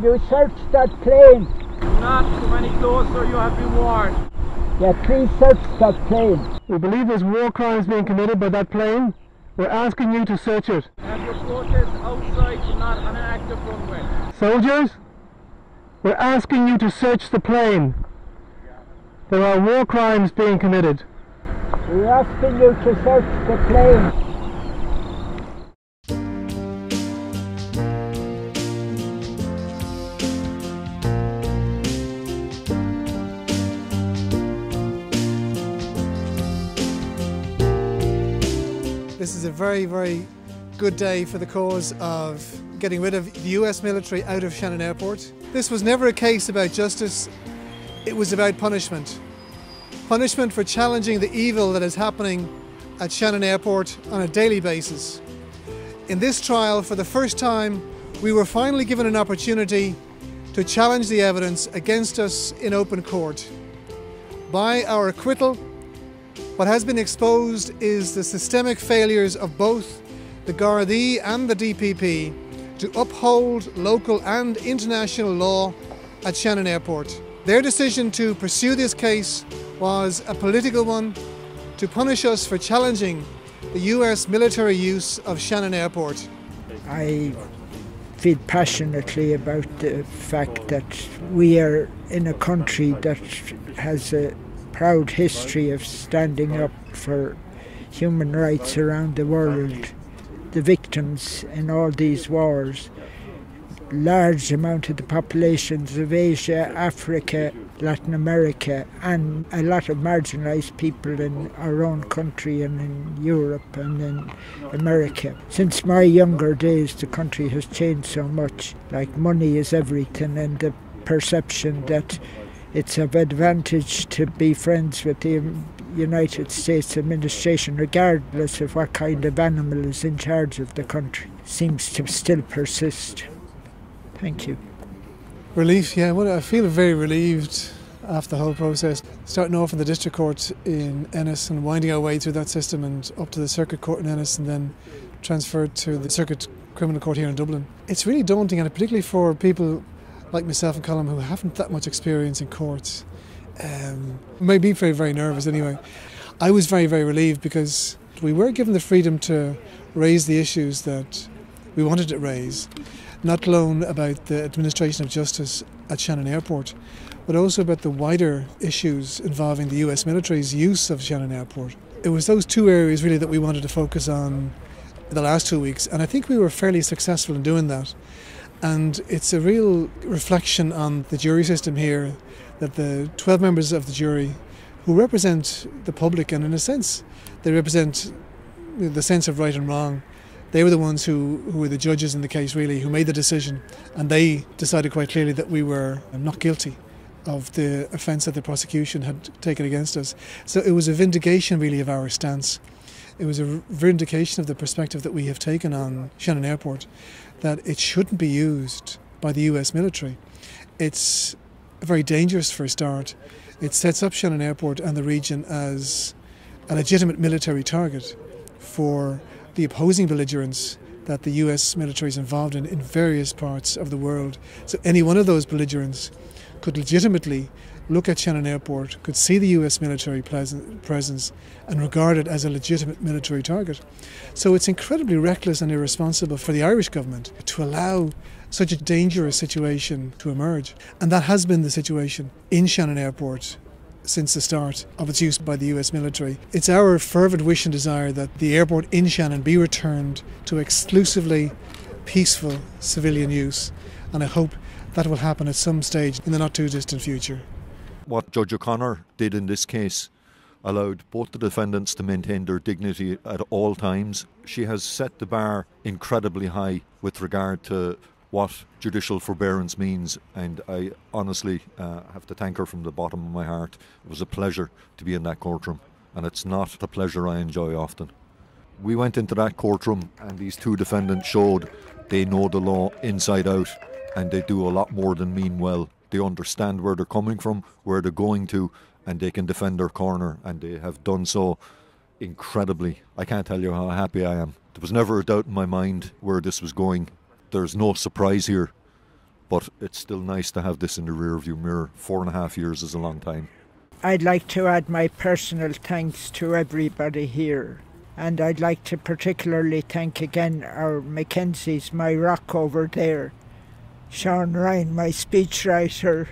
Will you search that plane? Not come any closer, you have been warned. Yeah, please search that plane. We believe there's war crimes being committed by that plane. We're asking you to search it. Have your protest outside, but not on an active runway. Soldiers, we're asking you to search the plane. There are war crimes being committed. We're asking you to search the plane. This is a very, very good day for the cause of getting rid of the US military out of Shannon Airport. This was never a case about justice, it was about punishment. Punishment for challenging the evil that is happening at Shannon Airport on a daily basis. In this trial, for the first time, we were finally given an opportunity to challenge the evidence against us in open court. By our acquittal, what has been exposed is the systemic failures of both the Gardaí and the DPP to uphold local and international law at Shannon Airport. Their decision to pursue this case was a political one to punish us for challenging the US military use of Shannon Airport. I feel passionately about the fact that we are in a country that has a proud history of standing up for human rights around the world. The victims in all these wars, large amount of the populations of Asia, Africa, Latin America, and a lot of marginalised people in our own country and in Europe and in America. Since my younger days, the country has changed so much. Like money is everything, and the perception that it's of advantage to be friends with the United States administration, regardless of what kind of animal is in charge of the country. Seems to still persist. Thank you. Relief, yeah. Well, I feel very relieved after the whole process. Starting off in the district court in Ennis and winding our way through that system and up to the circuit court in Ennis and then transferred to the circuit criminal court here in Dublin. It's really daunting, and particularly for people like myself and Colm who haven't that much experience in courts. Um, made me very, very nervous anyway. I was very, very relieved because we were given the freedom to raise the issues that we wanted to raise, not alone about the administration of justice at Shannon Airport, but also about the wider issues involving the US military's use of Shannon Airport. It was those two areas really that we wanted to focus on the last two weeks, and I think we were fairly successful in doing that. And it's a real reflection on the jury system here that the 12 members of the jury who represent the public and in a sense they represent the sense of right and wrong. They were the ones who, who were the judges in the case really who made the decision. And they decided quite clearly that we were not guilty of the offence that the prosecution had taken against us. So it was a vindication really of our stance it was a vindication of the perspective that we have taken on Shannon Airport that it shouldn't be used by the US military. It's very dangerous for a start. It sets up Shannon Airport and the region as a legitimate military target for the opposing belligerents that the US military is involved in in various parts of the world. So any one of those belligerents could legitimately look at Shannon Airport, could see the US military presence, and regard it as a legitimate military target. So it's incredibly reckless and irresponsible for the Irish government to allow such a dangerous situation to emerge. And that has been the situation in Shannon Airport since the start of its use by the US military. It's our fervent wish and desire that the airport in Shannon be returned to exclusively peaceful civilian use. And I hope that will happen at some stage in the not too distant future. What Judge O'Connor did in this case allowed both the defendants to maintain their dignity at all times. She has set the bar incredibly high with regard to what judicial forbearance means, and I honestly uh, have to thank her from the bottom of my heart. It was a pleasure to be in that courtroom, and it's not a pleasure I enjoy often. We went into that courtroom, and these two defendants showed they know the law inside out and they do a lot more than mean well. They understand where they're coming from, where they're going to, and they can defend their corner, and they have done so incredibly. I can't tell you how happy I am. There was never a doubt in my mind where this was going. There's no surprise here. but it's still nice to have this in the rearview mirror. Four and a half years is a long time. I'd like to add my personal thanks to everybody here. And I'd like to particularly thank again our Mackenzies, my rock over there, Sean Ryan, my speechwriter,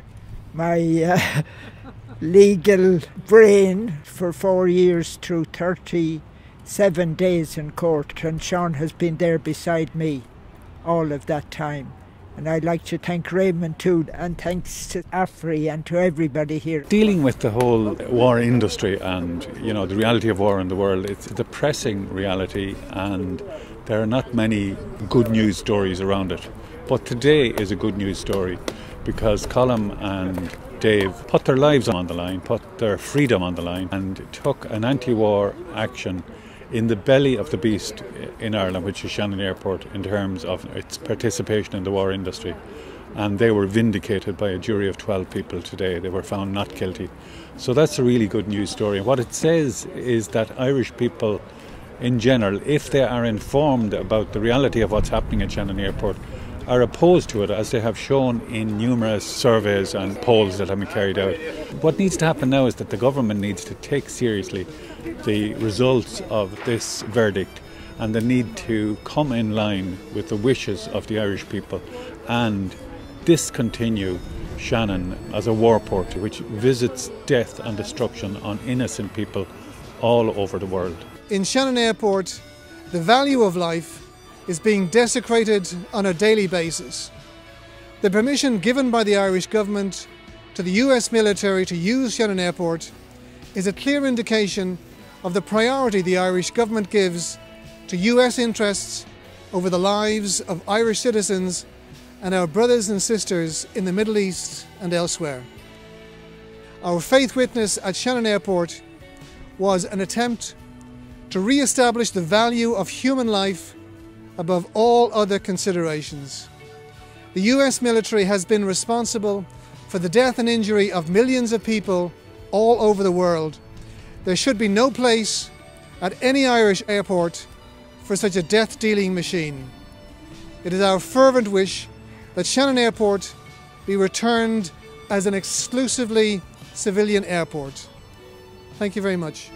my uh, legal brain for four years through 37 days in court, and Sean has been there beside me all of that time. And I'd like to thank Raymond too, and thanks to AFRI and to everybody here. Dealing with the whole war industry and you know the reality of war in the world, it's a depressing reality, and there are not many good news stories around it. But today is a good news story because Colm and Dave put their lives on the line, put their freedom on the line, and took an anti war action in the belly of the beast in Ireland, which is Shannon Airport, in terms of its participation in the war industry. And they were vindicated by a jury of 12 people today. They were found not guilty. So that's a really good news story. And what it says is that Irish people, in general, if they are informed about the reality of what's happening at Shannon Airport, are opposed to it, as they have shown in numerous surveys and polls that have been carried out. What needs to happen now is that the government needs to take seriously the results of this verdict and the need to come in line with the wishes of the Irish people and discontinue Shannon as a war port which visits death and destruction on innocent people all over the world. In Shannon Airport, the value of life is being desecrated on a daily basis. The permission given by the Irish government to the US military to use Shannon Airport is a clear indication of the priority the Irish government gives to US interests over the lives of Irish citizens and our brothers and sisters in the Middle East and elsewhere. Our faith witness at Shannon Airport was an attempt to re establish the value of human life above all other considerations. The US military has been responsible for the death and injury of millions of people all over the world there should be no place at any Irish airport for such a death dealing machine. It is our fervent wish that Shannon Airport be returned as an exclusively civilian airport. Thank you very much.